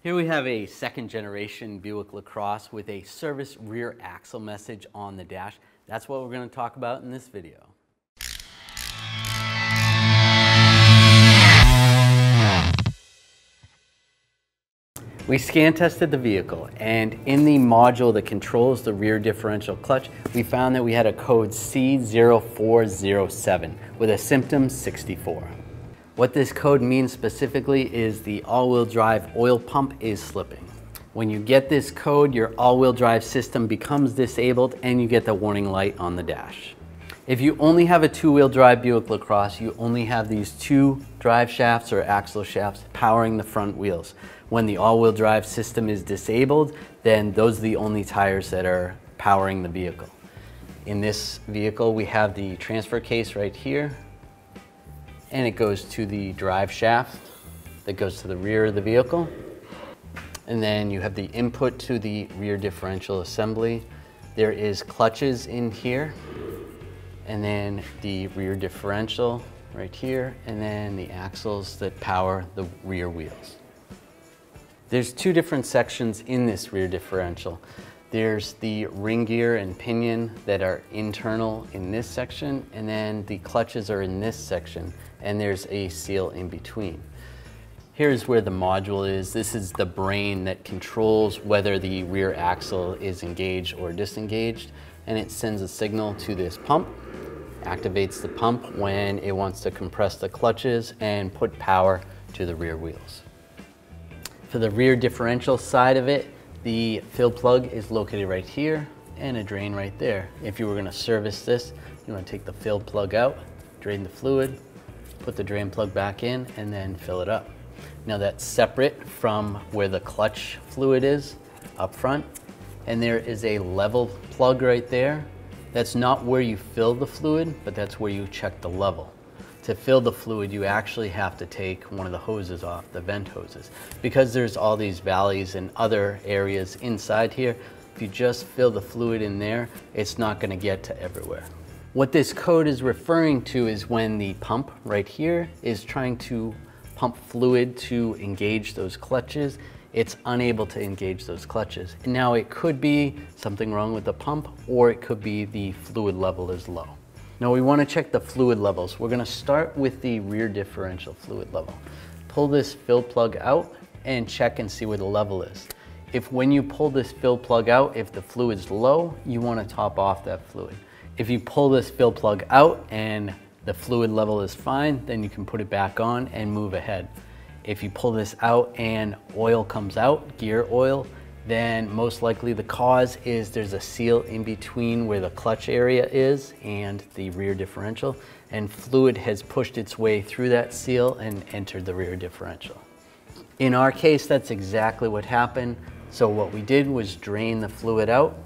Here we have a second generation Buick LaCrosse with a service rear axle message on the dash. That's what we're going to talk about in this video. We scan tested the vehicle and in the module that controls the rear differential clutch, we found that we had a code C0407 with a symptom 64. What this code means specifically is the all-wheel drive oil pump is slipping. When you get this code, your all-wheel drive system becomes disabled and you get the warning light on the dash. If you only have a two-wheel drive Buick LaCrosse, you only have these two drive shafts or axle shafts powering the front wheels. When the all-wheel drive system is disabled, then those are the only tires that are powering the vehicle. In this vehicle, we have the transfer case right here, and it goes to the drive shaft that goes to the rear of the vehicle. And then you have the input to the rear differential assembly. There is clutches in here, and then the rear differential right here, and then the axles that power the rear wheels. There's two different sections in this rear differential. There's the ring gear and pinion that are internal in this section, and then the clutches are in this section, and there's a seal in between. Here's where the module is. This is the brain that controls whether the rear axle is engaged or disengaged, and it sends a signal to this pump, activates the pump when it wants to compress the clutches and put power to the rear wheels. For the rear differential side of it, the fill plug is located right here and a drain right there. If you were gonna service this, you wanna take the fill plug out, drain the fluid, put the drain plug back in, and then fill it up. Now that's separate from where the clutch fluid is up front. And there is a level plug right there. That's not where you fill the fluid, but that's where you check the level to fill the fluid, you actually have to take one of the hoses off, the vent hoses. Because there's all these valleys and other areas inside here, if you just fill the fluid in there, it's not gonna get to everywhere. What this code is referring to is when the pump right here is trying to pump fluid to engage those clutches, it's unable to engage those clutches. And now it could be something wrong with the pump or it could be the fluid level is low. Now we want to check the fluid levels. We're going to start with the rear differential fluid level. Pull this fill plug out and check and see where the level is. If when you pull this fill plug out, if the fluid's low, you want to top off that fluid. If you pull this fill plug out and the fluid level is fine, then you can put it back on and move ahead. If you pull this out and oil comes out, gear oil, then most likely the cause is there's a seal in between where the clutch area is and the rear differential and fluid has pushed its way through that seal and entered the rear differential. In our case, that's exactly what happened. So what we did was drain the fluid out,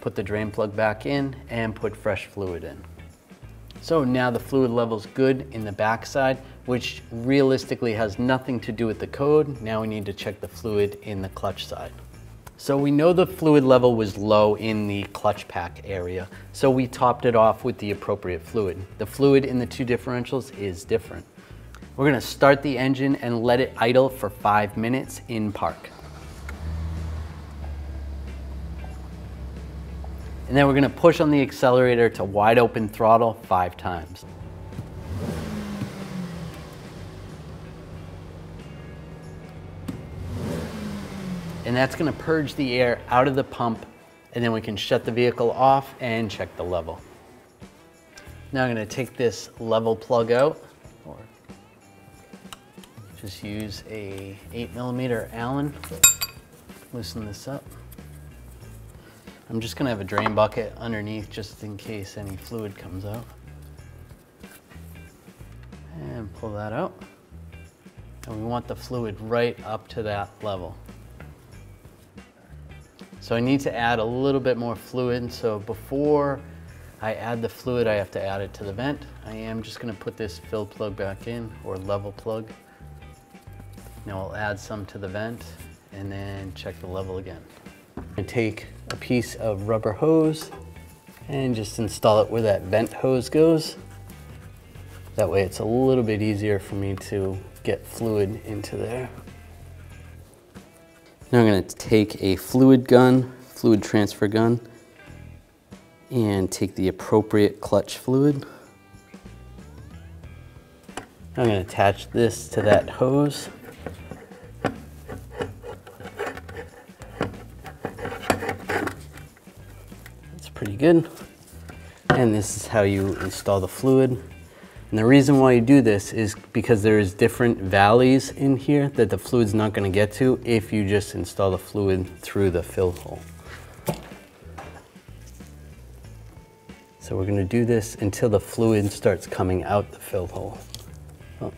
put the drain plug back in and put fresh fluid in. So now the fluid level's good in the backside, which realistically has nothing to do with the code. Now we need to check the fluid in the clutch side. So we know the fluid level was low in the clutch pack area, so we topped it off with the appropriate fluid. The fluid in the two differentials is different. We're gonna start the engine and let it idle for five minutes in park. And then we're gonna push on the accelerator to wide open throttle five times. And that's gonna purge the air out of the pump and then we can shut the vehicle off and check the level. Now I'm gonna take this level plug out or just use a eight millimeter Allen, loosen this up. I'm just gonna have a drain bucket underneath just in case any fluid comes out. And pull that out. And we want the fluid right up to that level. So I need to add a little bit more fluid. So before I add the fluid, I have to add it to the vent. I am just gonna put this fill plug back in or level plug. Now I'll add some to the vent and then check the level again. I take a piece of rubber hose and just install it where that vent hose goes. That way it's a little bit easier for me to get fluid into there. Now I'm gonna take a fluid gun, fluid transfer gun, and take the appropriate clutch fluid. I'm gonna attach this to that hose. That's pretty good. And this is how you install the fluid. And the reason why you do this is because there's different valleys in here that the fluid's not gonna get to if you just install the fluid through the fill hole. So we're gonna do this until the fluid starts coming out the fill hole. Oh,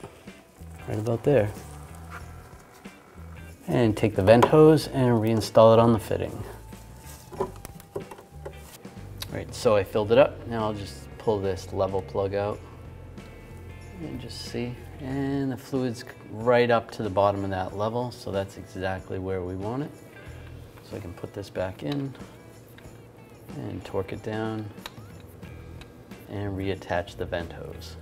right about there. And take the vent hose and reinstall it on the fitting. All right, so I filled it up. Now I'll just pull this level plug out and just see. And the fluid's right up to the bottom of that level, so that's exactly where we want it. So I can put this back in and torque it down and reattach the vent hose.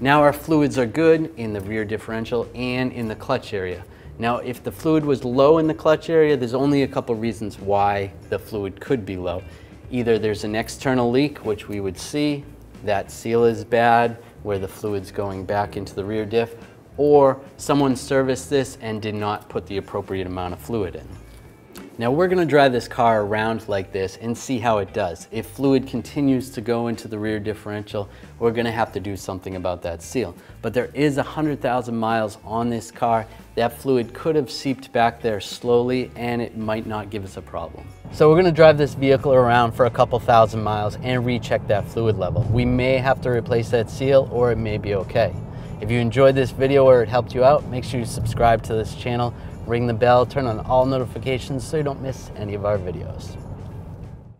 Now our fluids are good in the rear differential and in the clutch area. Now, if the fluid was low in the clutch area, there's only a couple reasons why the fluid could be low. Either there's an external leak, which we would see, that seal is bad, where the fluid's going back into the rear diff, or someone serviced this and did not put the appropriate amount of fluid in. Now we're gonna drive this car around like this and see how it does. If fluid continues to go into the rear differential, we're gonna have to do something about that seal. But there is 100,000 miles on this car. That fluid could have seeped back there slowly and it might not give us a problem. So we're gonna drive this vehicle around for a couple thousand miles and recheck that fluid level. We may have to replace that seal or it may be okay. If you enjoyed this video or it helped you out, make sure you subscribe to this channel ring the bell, turn on all notifications so you don't miss any of our videos.